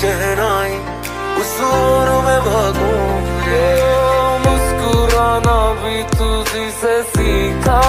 शहनाई उस ओर में भागूं मुस्कुराना भी तुझी से सीखा